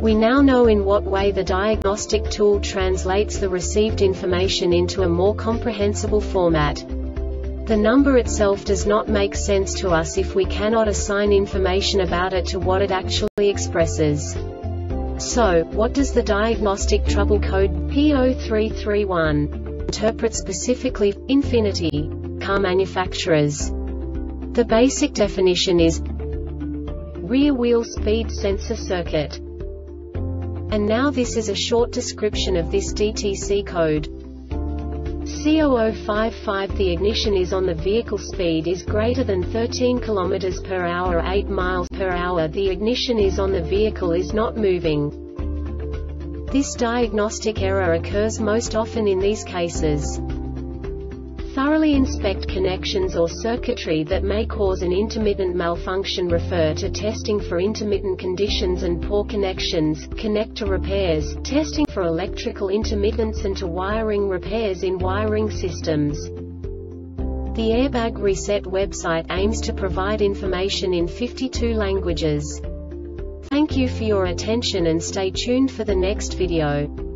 We now know in what way the diagnostic tool translates the received information into a more comprehensible format. The number itself does not make sense to us if we cannot assign information about it to what it actually expresses. So, what does the diagnostic trouble code P0331 interpret specifically, Infiniti car manufacturers? The basic definition is rear wheel speed sensor circuit. And now this is a short description of this DTC code. C0055 The ignition is on the vehicle speed is greater than 13 km per hour 8 miles per hour The ignition is on the vehicle is not moving. This diagnostic error occurs most often in these cases. Thoroughly inspect connections or circuitry that may cause an intermittent malfunction Refer to testing for intermittent conditions and poor connections, connector repairs, testing for electrical intermittents and to wiring repairs in wiring systems. The Airbag Reset website aims to provide information in 52 languages. Thank you for your attention and stay tuned for the next video.